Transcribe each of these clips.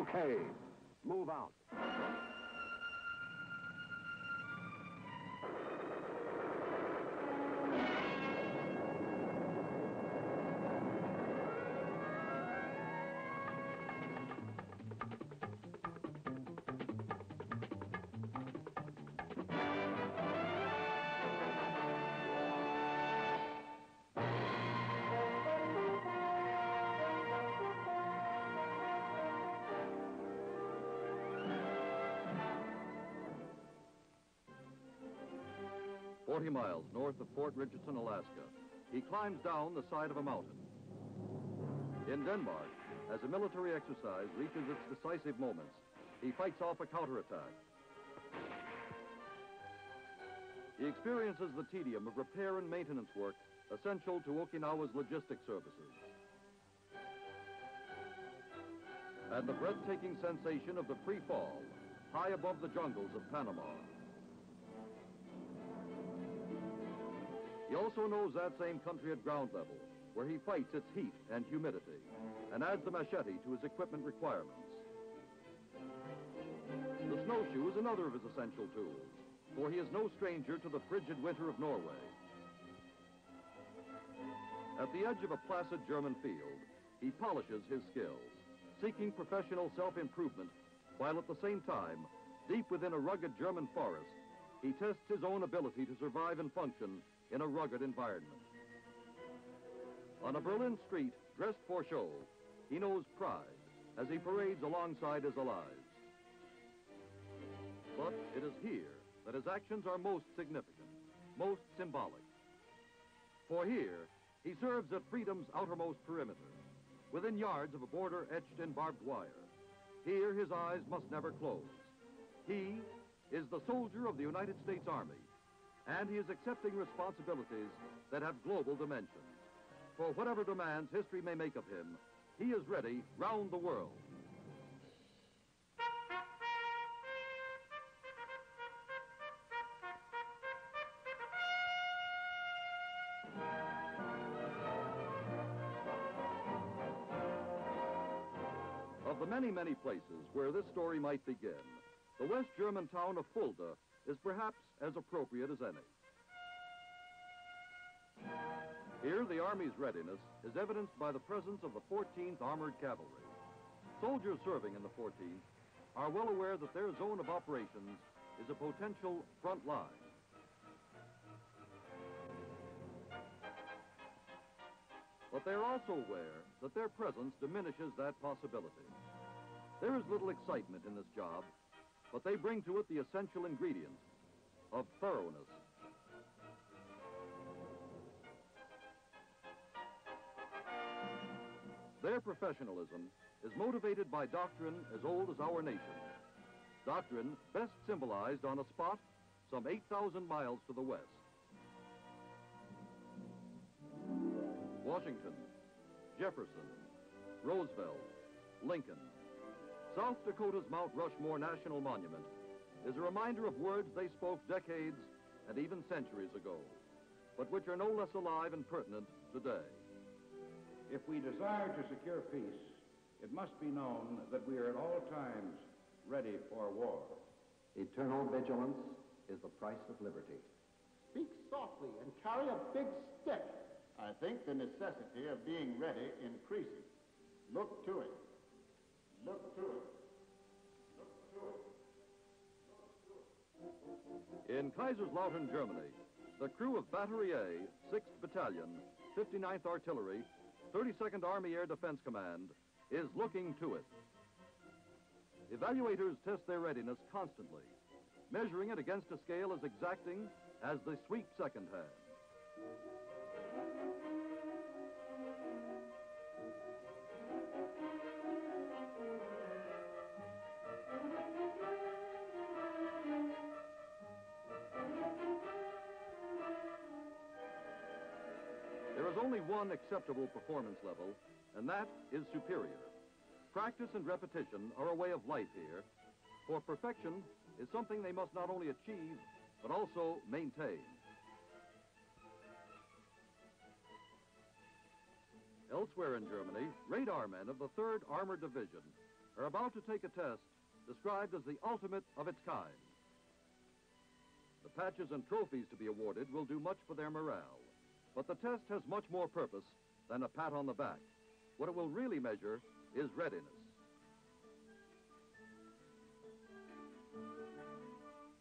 Okay, move out. 40 miles north of Fort Richardson, Alaska, he climbs down the side of a mountain. In Denmark, as a military exercise reaches its decisive moments, he fights off a counterattack. He experiences the tedium of repair and maintenance work essential to Okinawa's logistic services. And the breathtaking sensation of the free fall high above the jungles of Panama. Also knows that same country at ground level, where he fights its heat and humidity, and adds the machete to his equipment requirements. The snowshoe is another of his essential tools, for he is no stranger to the frigid winter of Norway. At the edge of a placid German field, he polishes his skills, seeking professional self-improvement, while at the same time, deep within a rugged German forest, he tests his own ability to survive and function in a rugged environment. On a Berlin street, dressed for show, he knows pride as he parades alongside his allies. But it is here that his actions are most significant, most symbolic. For here, he serves at freedom's outermost perimeter, within yards of a border etched in barbed wire. Here, his eyes must never close. He is the soldier of the United States Army, and he is accepting responsibilities that have global dimensions. For whatever demands history may make of him, he is ready round the world. Of the many, many places where this story might begin, the West German town of Fulda is perhaps as appropriate as any. Here, the Army's readiness is evidenced by the presence of the 14th Armored Cavalry. Soldiers serving in the 14th are well aware that their zone of operations is a potential front line. But they're also aware that their presence diminishes that possibility. There is little excitement in this job but they bring to it the essential ingredient of thoroughness. Their professionalism is motivated by doctrine as old as our nation. Doctrine best symbolized on a spot some 8,000 miles to the west. Washington, Jefferson, Roosevelt, Lincoln, South Dakota's Mount Rushmore National Monument is a reminder of words they spoke decades and even centuries ago, but which are no less alive and pertinent today. If we desire to secure peace, it must be known that we are at all times ready for war. Eternal vigilance is the price of liberty. Speak softly and carry a big stick. I think the necessity of being ready increases. Look to it. In Kaiserslautern, Germany, the crew of Battery A, 6th Battalion, 59th Artillery, 32nd Army Air Defense Command is looking to it. Evaluators test their readiness constantly, measuring it against a scale as exacting as the sweep second hand. One acceptable performance level, and that is superior. Practice and repetition are a way of life here, for perfection is something they must not only achieve, but also maintain. Elsewhere in Germany, radar men of the 3rd Armored Division are about to take a test described as the ultimate of its kind. The patches and trophies to be awarded will do much for their morale, but the test has much more purpose than a pat on the back. What it will really measure is readiness.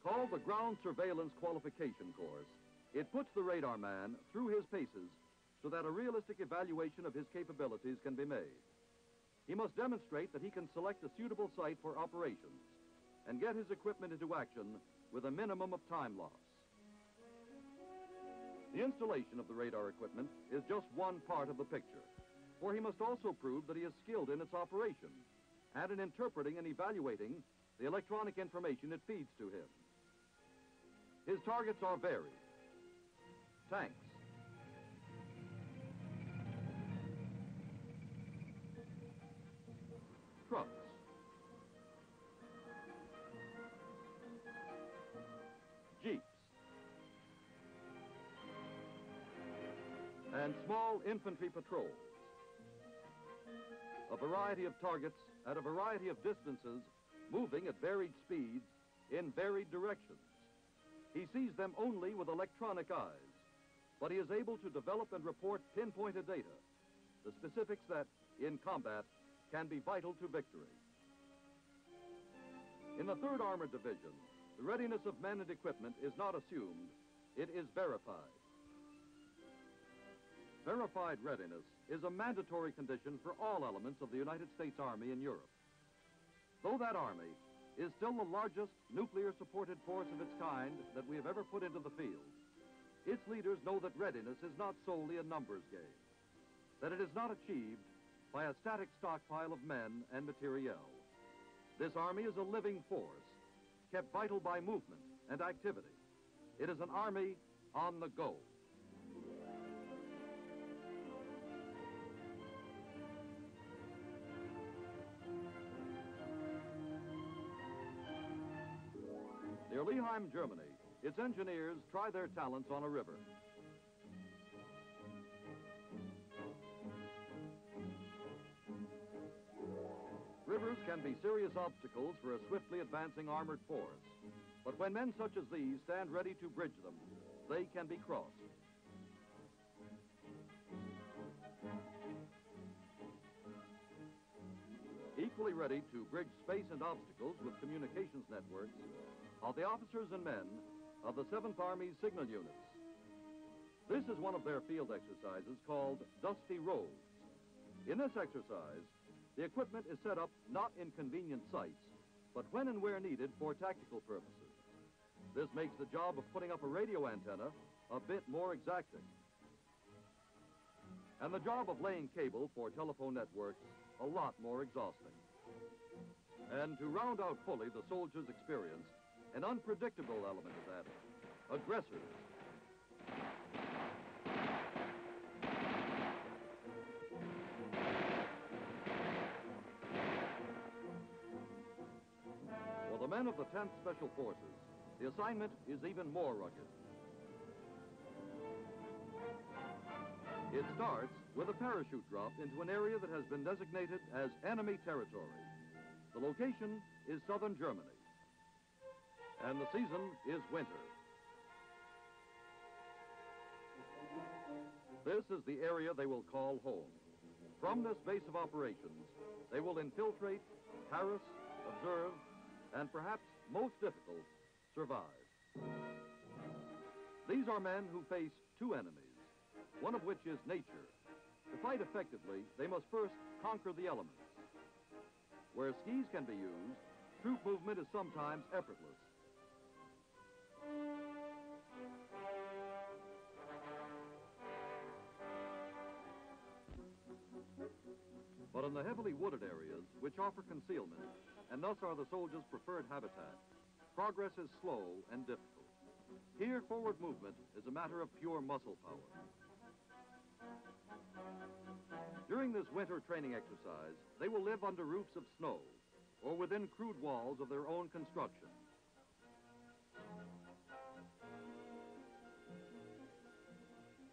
Called the Ground Surveillance Qualification Course, it puts the radar man through his paces so that a realistic evaluation of his capabilities can be made. He must demonstrate that he can select a suitable site for operations and get his equipment into action with a minimum of time loss. The installation of the radar equipment is just one part of the picture, for he must also prove that he is skilled in its operation and in interpreting and evaluating the electronic information it feeds to him. His targets are varied. Tanks, and small infantry patrols. A variety of targets at a variety of distances, moving at varied speeds in varied directions. He sees them only with electronic eyes, but he is able to develop and report pinpointed data, the specifics that, in combat, can be vital to victory. In the 3rd Armored Division, the readiness of men and equipment is not assumed, it is verified. Verified readiness is a mandatory condition for all elements of the United States Army in Europe. Though that Army is still the largest nuclear supported force of its kind that we have ever put into the field, its leaders know that readiness is not solely a numbers game, that it is not achieved by a static stockpile of men and materiel. This army is a living force, kept vital by movement and activity. It is an army on the go. Near Leheim, Germany, its engineers try their talents on a river. Rivers can be serious obstacles for a swiftly advancing armored force. But when men such as these stand ready to bridge them, they can be crossed. Equally ready to bridge space and obstacles with communications networks are the officers and men of the 7th Army's signal units. This is one of their field exercises called Dusty Roads. In this exercise, the equipment is set up not in convenient sites, but when and where needed for tactical purposes. This makes the job of putting up a radio antenna a bit more exacting. And the job of laying cable for telephone networks a lot more exhausting. And to round out fully the soldier's experience, an unpredictable element is added. Aggressors. For the men of the 10th Special Forces, the assignment is even more rugged. It starts with a parachute drop into an area that has been designated as enemy territory. The location is southern Germany. And the season is winter. This is the area they will call home. From this base of operations, they will infiltrate, harass, observe, and perhaps most difficult, survive. These are men who face two enemies, one of which is nature. To fight effectively, they must first conquer the elements. Where skis can be used, troop movement is sometimes effortless. But in the heavily wooded areas, which offer concealment, and thus are the soldiers' preferred habitat, progress is slow and difficult. Here, forward movement is a matter of pure muscle power. During this winter training exercise, they will live under roofs of snow or within crude walls of their own construction.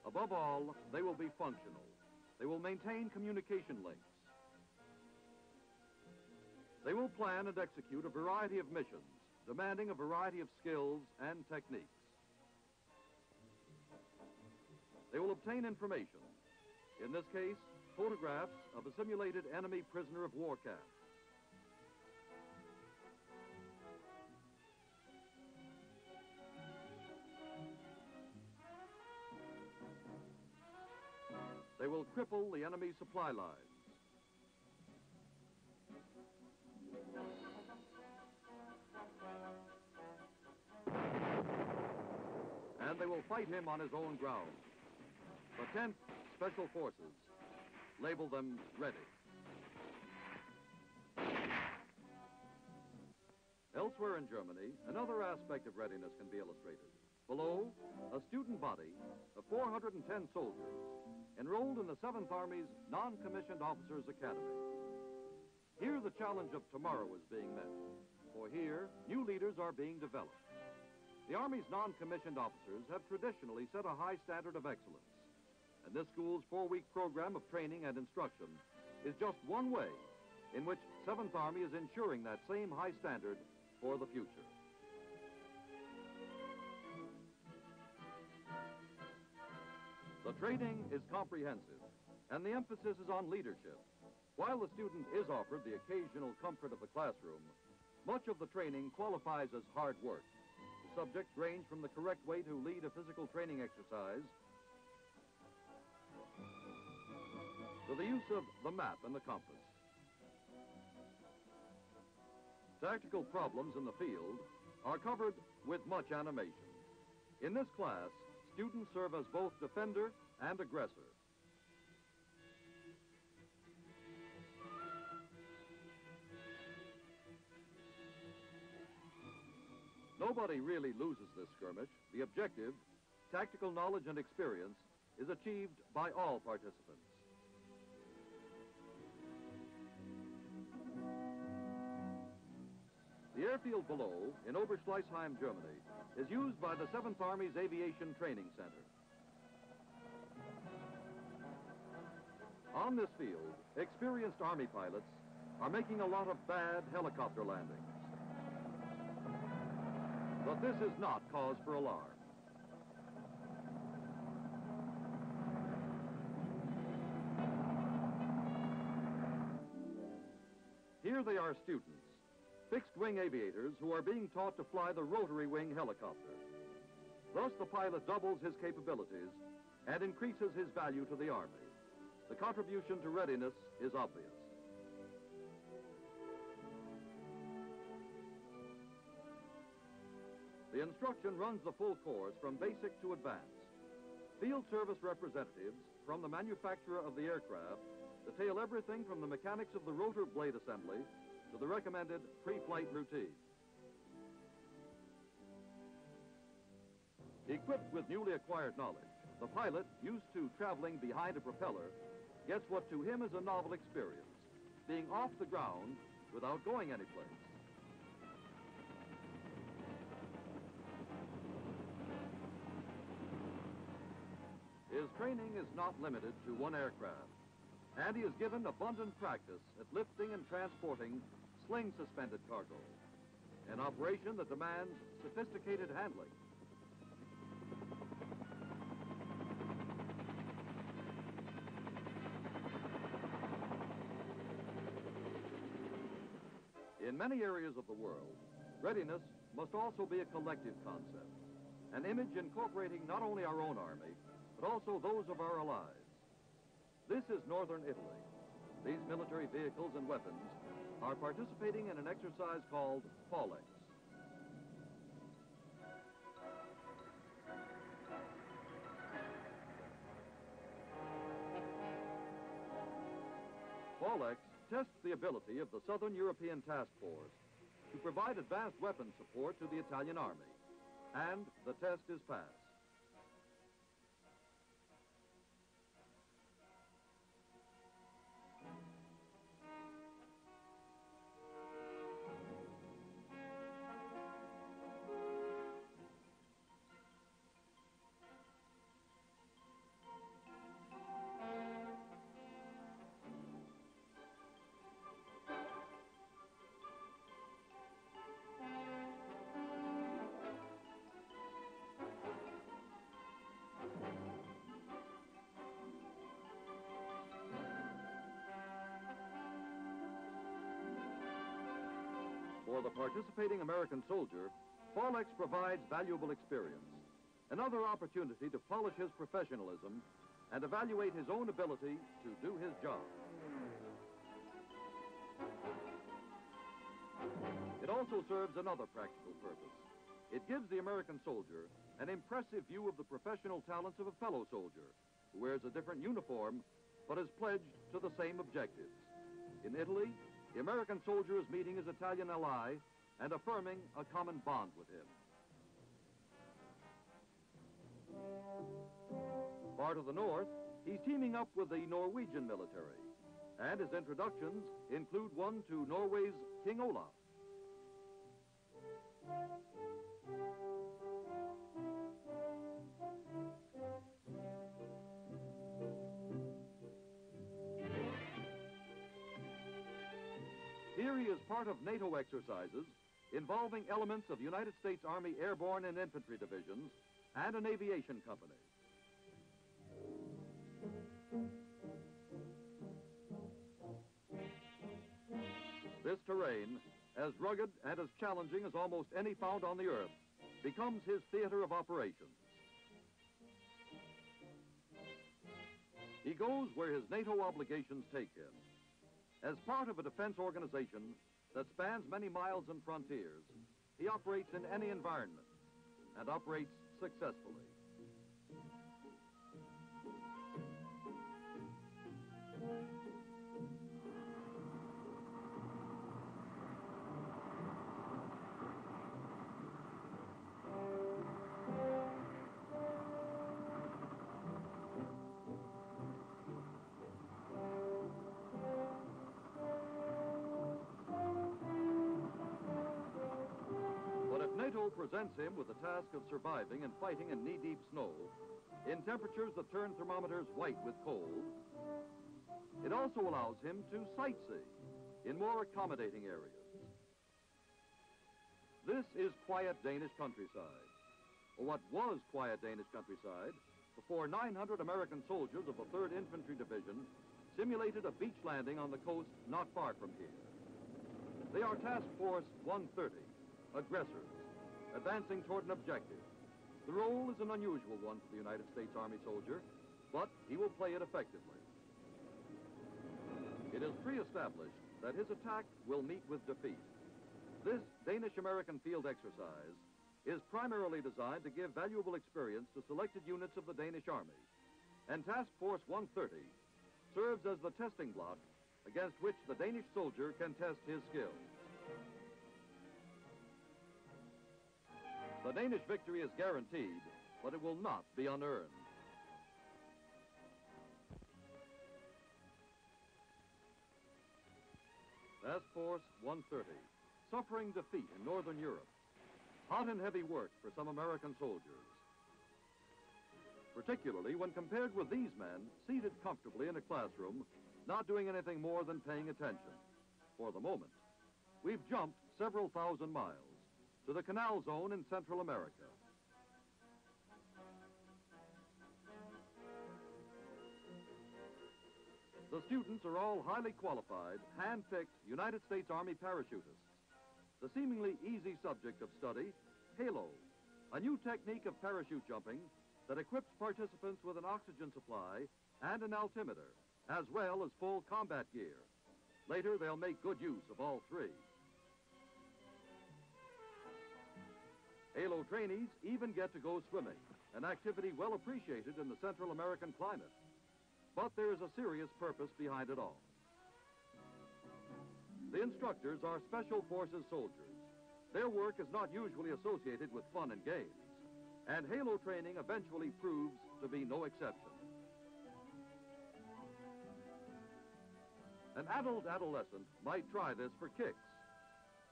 Above all, they will be functional. They will maintain communication links. They will plan and execute a variety of missions, demanding a variety of skills and techniques. They will obtain information, in this case, photographs of a simulated enemy prisoner of war camp. They will cripple the enemy supply lines. And they will fight him on his own ground. The 10th Special Forces. Label them ready. Elsewhere in Germany, another aspect of readiness can be illustrated. Below, a student body of 410 soldiers enrolled in the 7th Army's Non-Commissioned Officers Academy. Here, the challenge of tomorrow is being met, for here, new leaders are being developed. The Army's non-commissioned officers have traditionally set a high standard of excellence, and this school's four-week program of training and instruction is just one way in which 7th Army is ensuring that same high standard for the future. The training is comprehensive, and the emphasis is on leadership. While the student is offered the occasional comfort of the classroom, much of the training qualifies as hard work. The subjects range from the correct way to lead a physical training exercise to the use of the map and the compass. Tactical problems in the field are covered with much animation. In this class, students serve as both defender and aggressor. Nobody really loses this skirmish. The objective, tactical knowledge and experience, is achieved by all participants. The airfield below, in Oberschleißheim, Germany, is used by the 7th Army's Aviation Training Center. On this field, experienced Army pilots are making a lot of bad helicopter landings. But this is not cause for alarm. Here they are students, fixed-wing aviators who are being taught to fly the rotary wing helicopter. Thus, the pilot doubles his capabilities and increases his value to the Army. The contribution to readiness is obvious. The instruction runs the full course from basic to advanced. Field service representatives from the manufacturer of the aircraft detail everything from the mechanics of the rotor blade assembly to the recommended pre-flight routine. Equipped with newly acquired knowledge, the pilot, used to traveling behind a propeller, gets what to him is a novel experience, being off the ground without going anyplace. His training is not limited to one aircraft, and he is given abundant practice at lifting and transporting sling-suspended cargo, an operation that demands sophisticated handling. In many areas of the world, readiness must also be a collective concept, an image incorporating not only our own army, but also those of our allies. This is northern Italy. These military vehicles and weapons are participating in an exercise called Fallex. Fallex tests the ability of the Southern European Task Force to provide advanced weapon support to the Italian Army. And the test is passed. For the participating American soldier, Fallex provides valuable experience, another opportunity to polish his professionalism and evaluate his own ability to do his job. It also serves another practical purpose. It gives the American soldier an impressive view of the professional talents of a fellow soldier who wears a different uniform but is pledged to the same objectives. In Italy, the American soldier is meeting his Italian ally and affirming a common bond with him. Far to the north, he's teaming up with the Norwegian military, and his introductions include one to Norway's King Olaf. He is part of NATO exercises involving elements of United States Army Airborne and Infantry Divisions and an aviation company. This terrain, as rugged and as challenging as almost any found on the earth, becomes his theater of operations. He goes where his NATO obligations take him. As part of a defense organization that spans many miles and frontiers, he operates in any environment and operates successfully. Presents him with the task of surviving and fighting in knee-deep snow, in temperatures that turn thermometers white with cold, it also allows him to sightsee in more accommodating areas. This is quiet Danish countryside, or what was quiet Danish countryside before 900 American soldiers of the 3rd Infantry Division simulated a beach landing on the coast not far from here. They are Task Force 130, aggressors, advancing toward an objective. The role is an unusual one for the United States Army soldier, but he will play it effectively. It is pre-established that his attack will meet with defeat. This Danish-American field exercise is primarily designed to give valuable experience to selected units of the Danish Army, and Task Force 130 serves as the testing block against which the Danish soldier can test his skills. The Danish victory is guaranteed, but it will not be unearned. Task Force 130, suffering defeat in Northern Europe. Hot and heavy work for some American soldiers. Particularly when compared with these men seated comfortably in a classroom, not doing anything more than paying attention. For the moment, we've jumped several thousand miles to the Canal Zone in Central America. The students are all highly qualified, hand-picked United States Army parachutists. The seemingly easy subject of study, Halo, a new technique of parachute jumping that equips participants with an oxygen supply and an altimeter, as well as full combat gear. Later, they'll make good use of all three. Halo trainees even get to go swimming, an activity well appreciated in the Central American climate. But there is a serious purpose behind it all. The instructors are Special Forces soldiers. Their work is not usually associated with fun and games, and Halo training eventually proves to be no exception. An adult adolescent might try this for kicks,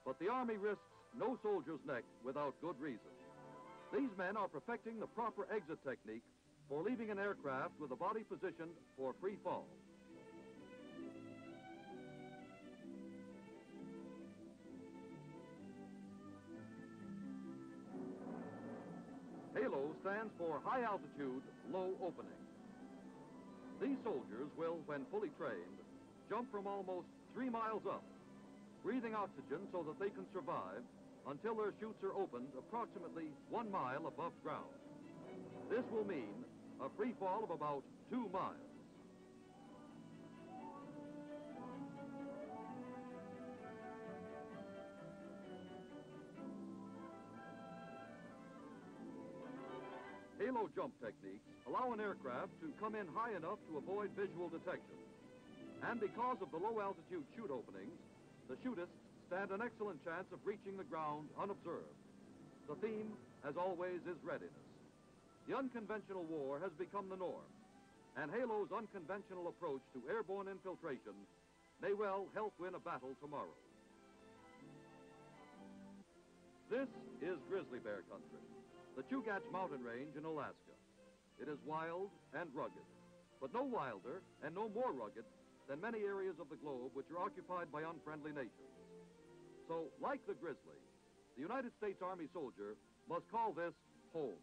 but the Army risks no soldier's neck without good reason. These men are perfecting the proper exit technique for leaving an aircraft with a body positioned for free fall. HALO stands for High Altitude, Low Opening. These soldiers will, when fully trained, jump from almost three miles up, breathing oxygen so that they can survive until their chutes are opened approximately one mile above ground. This will mean a free fall of about two miles. Halo jump techniques allow an aircraft to come in high enough to avoid visual detection. And because of the low altitude chute openings, the chutists stand an excellent chance of reaching the ground unobserved. The theme, as always, is readiness. The unconventional war has become the norm, and Halo's unconventional approach to airborne infiltration may well help win a battle tomorrow. This is grizzly bear country the Chugach Mountain Range in Alaska. It is wild and rugged, but no wilder and no more rugged than many areas of the globe which are occupied by unfriendly nations. So, like the grizzly, the United States Army soldier must call this home.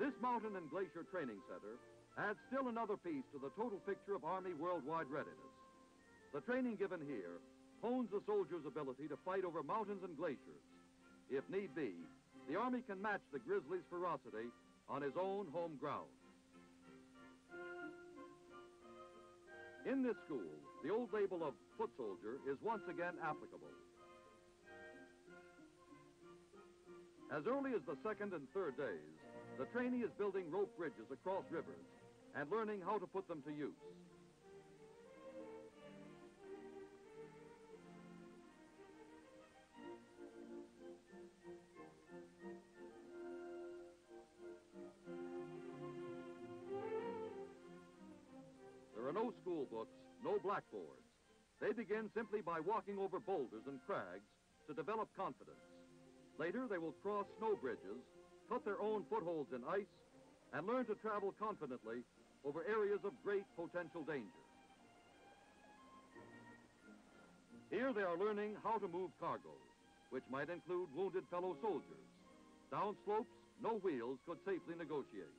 This mountain and glacier training center adds still another piece to the total picture of Army worldwide readiness. The training given here hones the soldier's ability to fight over mountains and glaciers. If need be, the Army can match the grizzly's ferocity on his own home ground. In this school, the old label of foot soldier is once again applicable. As early as the second and third days, the trainee is building rope bridges across rivers and learning how to put them to use. There are no school books, no blackboards. They begin simply by walking over boulders and crags to develop confidence. Later, they will cross snow bridges, cut their own footholds in ice, and learn to travel confidently over areas of great potential danger. Here they are learning how to move cargo, which might include wounded fellow soldiers. Down slopes, no wheels could safely negotiate.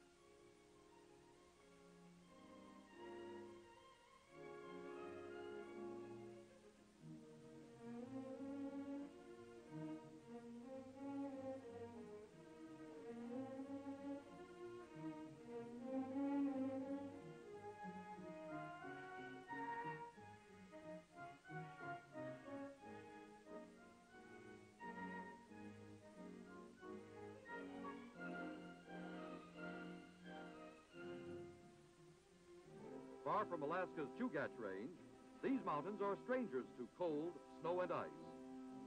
From Alaska's Chugach Range, these mountains are strangers to cold, snow, and ice.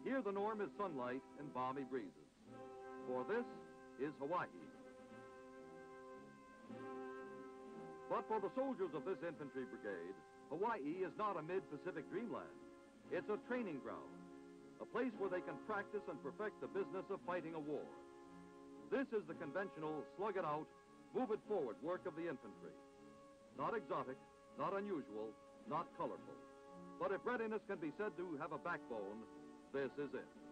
Here the norm is sunlight and balmy breezes. For this is Hawaii. But for the soldiers of this infantry brigade, Hawaii is not a mid-Pacific dreamland. It's a training ground, a place where they can practice and perfect the business of fighting a war. This is the conventional slug it out, move it forward work of the infantry. Not exotic, not unusual, not colorful. But if readiness can be said to have a backbone, this is it.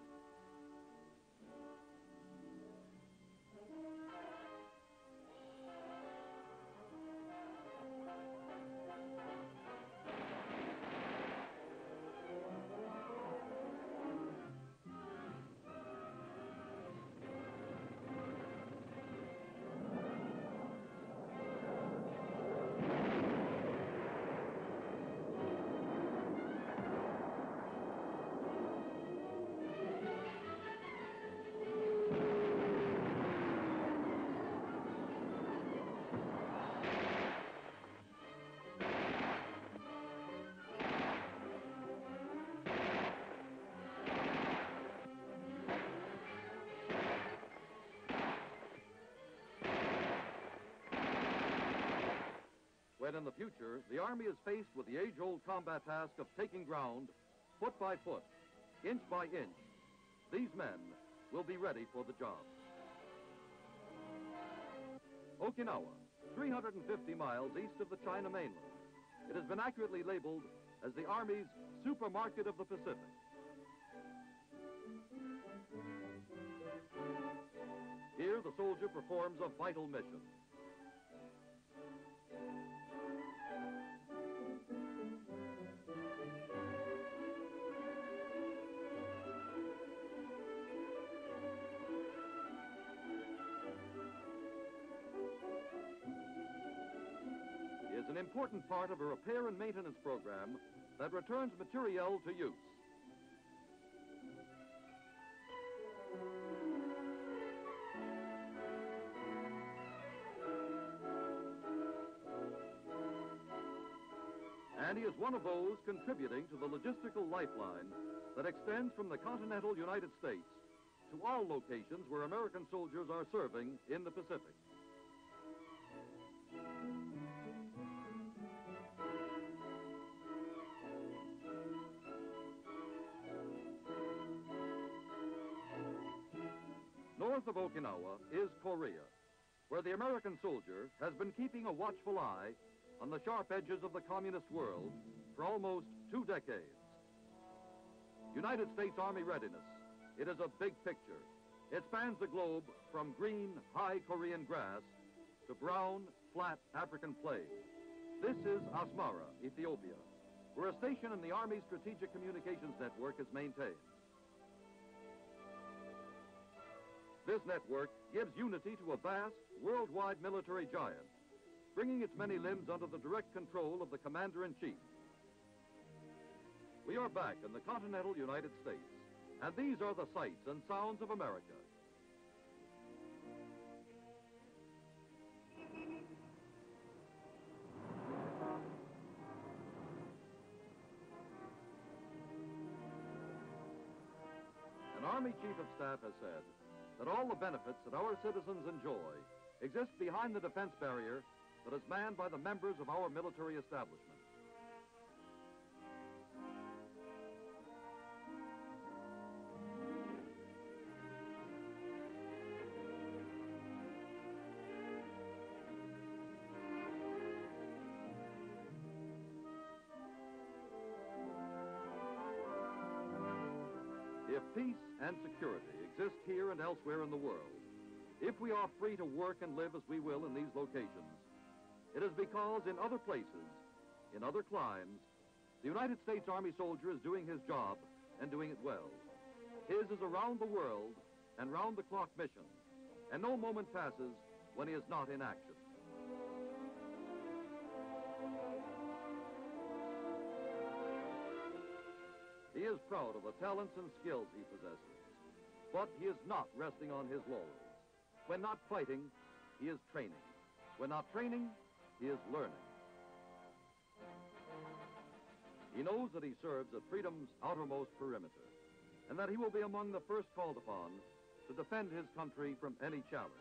When in the future the Army is faced with the age old combat task of taking ground foot by foot, inch by inch, these men will be ready for the job. Okinawa, 350 miles east of the China mainland. It has been accurately labeled as the Army's supermarket of the Pacific. Here, the soldier performs a vital mission. Important part of a repair and maintenance program that returns materiel to use. And he is one of those contributing to the logistical lifeline that extends from the continental United States to all locations where American soldiers are serving in the Pacific. North of Okinawa is Korea, where the American soldier has been keeping a watchful eye on the sharp edges of the communist world for almost two decades. United States Army readiness. It is a big picture. It spans the globe from green, high Korean grass to brown, flat African plain. This is Asmara, Ethiopia, where a station in the Army's Strategic Communications Network is maintained. This network gives unity to a vast, worldwide military giant, bringing its many limbs under the direct control of the Commander-in-Chief. We are back in the continental United States, and these are the sights and sounds of America. An Army Chief of Staff has said that all the benefits that our citizens enjoy exist behind the defense barrier that is manned by the members of our military establishment. Elsewhere in the world, if we are free to work and live as we will in these locations, it is because in other places, in other climes, the United States Army soldier is doing his job and doing it well. His is a round the world and round the clock mission, and no moment passes when he is not in action. He is proud of the talents and skills he possesses, but he is not resting on his laurels. When not fighting, he is training. When not training, he is learning. He knows that he serves at freedom's outermost perimeter, and that he will be among the first called upon to defend his country from any challenge.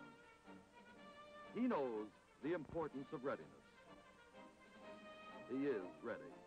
He knows the importance of readiness. He is ready.